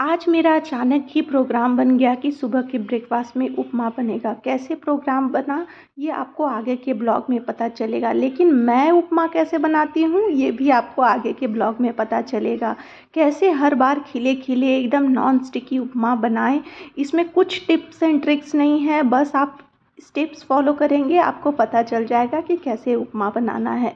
आज मेरा अचानक ही प्रोग्राम बन गया कि सुबह के ब्रेकफास्ट में उपमा बनेगा। कैसे प्रोग्राम बना, ये आपको आगे के ब्लॉग में पता चलेगा। लेकिन मैं उपमा कैसे बनाती हूँ, ये भी आपको आगे के ब्लॉग में पता चलेगा। कैसे हर बार खिले खिले एकदम नॉन स्टिकी उपमा बनाएँ, इसमें कुछ टिप्स एंड ट्रिक्स नहीं है, बस आप स्टेप्स फॉलो करेंगे, आपको पता चल जाएगा कि कैसे उपमा बनाना है।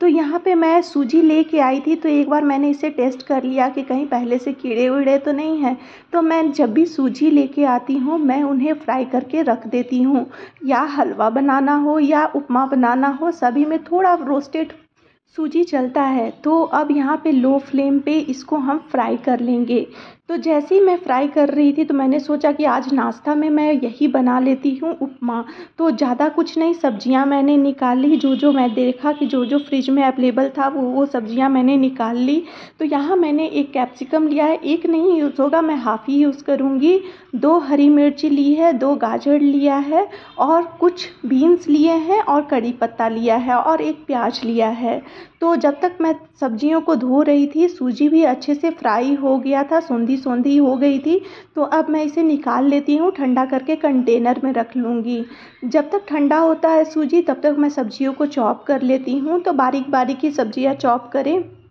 तो यहाँ पे मैं सूजी लेके आई थी तो एक बार मैंने इसे टेस्ट कर लिया कि कहीं पहले से कीड़े वीड़े तो नहीं हैं। तो मैं जब भी सूजी लेके आती हूँ, मैं उन्हें फ्राई करके रख देती हूँ। या हलवा बनाना हो, या उपमा बनाना हो, सभी में थोड़ा रोस्टेड सूजी चलता है। तो अब यहाँ पे लो फ्लेम पे इसको हम फ्राई कर लेंगे। तो जैसे ही मैं फ्राई कर रही थी तो मैंने सोचा कि आज नाश्ता में मैं यही बना लेती हूँ उपमा। तो ज़्यादा कुछ नहीं, सब्ज़ियाँ मैंने निकाल ली। जो जो मैं देखा कि जो जो फ्रिज में अवेलेबल था, वो वो सब्ज़ियाँ मैंने निकाल ली। तो यहाँ मैंने एक कैप्सिकम लिया है। एक नहीं, यूज़ होगा, मैं हाफ़ ही यूज़ करूँगी। दो हरी मिर्ची ली है, दो गाजर लिया है और कुछ बीन्स लिए हैं और कड़ी पत्ता लिया है और एक प्याज लिया है। तो जब तक मैं सब्जियों को धो रही थी, सूजी भी अच्छे से फ्राई हो गया था, सौंधी सौंधी हो गई थी तो अब मैं इसे निकाल लेती हूँ, ठंडा करके कंटेनर में रख लूँगी। जब तक ठंडा होता है, सूजी, तब तक मैं सब्जियों को चॉप कर लेती हूँ तो बारीक बारीक ही सब्ज़ियाँ चॉप करें।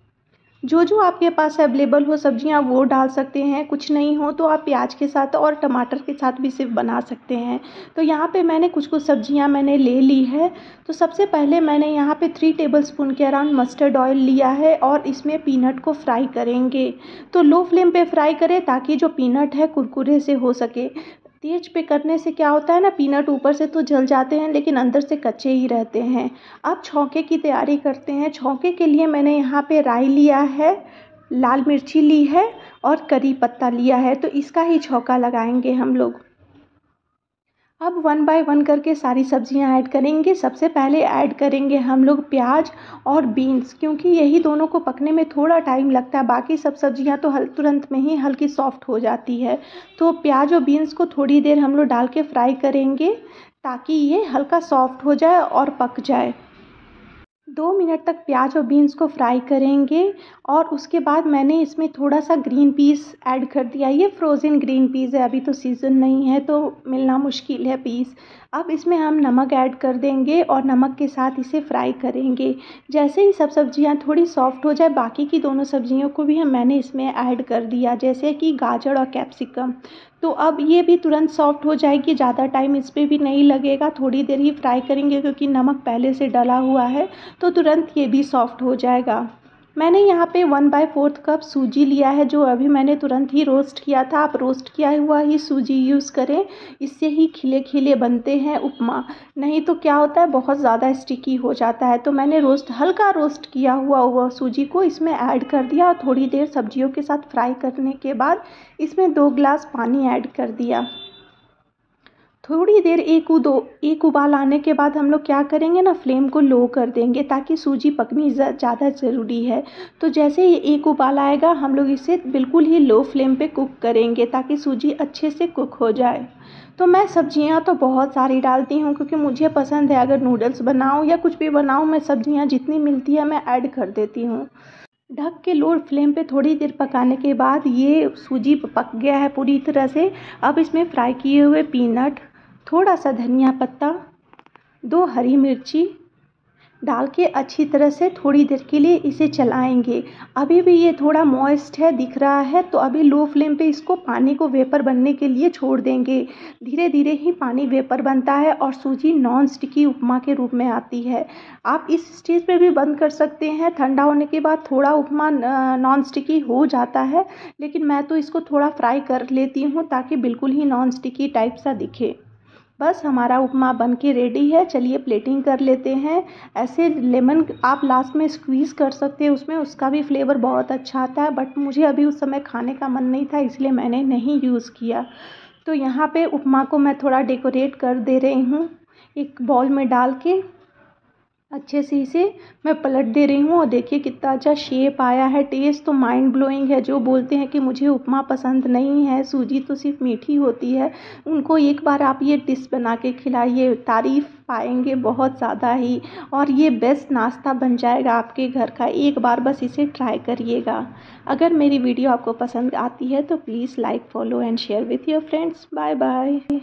जो जो आपके पास अवेलेबल हो, सब्ज़ियाँ, वो डाल सकते हैं। कुछ नहीं हो तो आप प्याज के साथ और टमाटर के साथ भी सिर्फ़ बना सकते हैं। तो यहाँ पे मैंने कुछ कुछ सब्ज़ियाँ मैंने ले ली है। तो सबसे पहले मैंने यहाँ पे थ्री टेबल स्पून के अराउंड मस्टर्ड ऑयल लिया है और इसमें पीनट को फ्राई करेंगे। तो लो फ्लेम पर फ्राई करें ताकि जो पीनट है, कुरकुरे से हो सके। तेज पे करने से क्या होता है ना, पीनट ऊपर से तो जल जाते हैं, लेकिन अंदर से कच्चे ही रहते हैं। अब छौंके की तैयारी करते हैं। छौके के लिए मैंने यहाँ पे राई लिया है, लाल मिर्ची ली है और करी पत्ता लिया है। तो इसका ही छौका लगाएँगे हम लोग। अब वन बाय वन करके सारी सब्ज़ियाँ ऐड करेंगे। सबसे पहले ऐड करेंगे हम लोग प्याज और बीन्स, क्योंकि यही दोनों को पकने में थोड़ा टाइम लगता है। बाकी सब सब्ज़ियाँ तो हल, तुरंत में ही हल्की सॉफ्ट हो जाती है। तो प्याज और बीन्स को थोड़ी देर हम लोग डाल के फ्राई करेंगे, ताकि ये हल्का सॉफ्ट हो जाए और पक जाए। दो मिनट तक प्याज और बीन्स को फ्राई करेंगे और उसके बाद मैंने इसमें थोड़ा सा ग्रीन पीस ऐड कर दिया। ये फ्रोज़न ग्रीन पीस है, अभी तो सीज़न नहीं है तो मिलना मुश्किल है पीस। अब इसमें हम नमक ऐड कर देंगे और नमक के साथ इसे फ्राई करेंगे। जैसे ही सब सब्ज़ियाँ थोड़ी सॉफ्ट हो जाए, बाकी की दोनों सब्जियों को भी हम मैंने इसमें ऐड कर दिया, जैसे कि गाजर और कैप्सिकम। तो अब ये भी तुरंत सॉफ्ट हो जाएगी, ज़्यादा टाइम इस पर भी नहीं लगेगा, थोड़ी देर ही फ्राई करेंगे क्योंकि नमक पहले से डला हुआ है तो तुरंत ये भी सॉफ्ट हो जाएगा। मैंने यहाँ पे वन बाय फोर्थ कप सूजी लिया है, जो अभी मैंने तुरंत ही रोस्ट किया था। आप रोस्ट किया हुआ ही सूजी यूज़ करें, इससे ही खिले खिले बनते हैं उपमा। नहीं तो क्या होता है, बहुत ज़्यादा स्टिकी हो जाता है। तो मैंने रोस्ट हल्का रोस्ट किया हुआ हुआ सूजी को, इसमें ऐड कर दिया और थोड़ी देर सब्जियों के साथ फ्राई करने के बाद इसमें दो ग्लास पानी ऐड कर दिया। थोड़ी देर एक दो एक उबाल आने के बाद हम लोग क्या करेंगे ना, फ्लेम को लो कर देंगे ताकि सूजी पकनी ज़्यादा ज़रूरी है। तो जैसे ही एक उबाल आएगा, हम लोग इसे बिल्कुल ही लो फ्लेम पे कुक करेंगे ताकि सूजी अच्छे से कुक हो जाए। तो मैं सब्ज़ियाँ तो बहुत सारी डालती हूँ क्योंकि मुझे पसंद है। अगर नूडल्स बनाऊँ या कुछ भी बनाऊँ, मैं सब्ज़ियाँ जितनी मिलती है, मैं ऐड कर देती हूँ। ढक के लो फ्लेम पे थोड़ी देर पकाने के बाद ये सूजी पक गया है पूरी तरह से। अब इसमें फ्राई किए हुए पीनट थोड़ा सा धनिया पत्ता, दो हरी मिर्ची डाल के अच्छी तरह से थोड़ी देर के लिए इसे चलाएँगे। अभी भी ये थोड़ा मॉइस्ट है, दिख रहा है तो अभी लो फ्लेम पे इसको पानी को वेपर बनने के लिए छोड़ देंगे। धीरे धीरे ही पानी वेपर बनता है और सूजी नॉन स्टिकी उपमा के रूप में आती है। आप इस स्टेज पे भी बंद कर सकते हैं। ठंडा होने के बाद थोड़ा उपमा नॉन स्टिकी हो जाता है, लेकिन मैं तो इसको थोड़ा फ्राई कर लेती हूँ ताकि बिल्कुल ही नॉन स्टिकी टाइप सा दिखे। बस हमारा उपमा बन के रेडी है। चलिए प्लेटिंग कर लेते हैं। ऐसे लेमन आप लास्ट में स्क्वीज़ कर सकते हैं। उसमें उसका भी फ्लेवर बहुत अच्छा आता है। बट मुझे अभी उस समय खाने का मन नहीं था, इसलिए मैंने नहीं यूज़ किया। तो यहाँ पे उपमा को मैं थोड़ा डेकोरेट कर दे रही हूँ। एक बॉल में डाल के। अच्छे से इसे मैं पलट दे रही हूँ और देखिए कितना अच्छा शेप आया है। टेस्ट तो माइंड ब्लोइंग है। जो बोलते हैं कि मुझे उपमा पसंद नहीं है, सूजी तो सिर्फ़ मीठी होती है। उनको एक बार आप ये डिश बना के खिलाइए, तारीफ़ पाएँगे बहुत ज़्यादा ही। और ये बेस्ट नाश्ता बन जाएगा आपके घर का। एक बार बस इसे ट्राई करिएगा। अगर मेरी वीडियो आपको पसंद आती है तो please like follow and share with your friends bye bye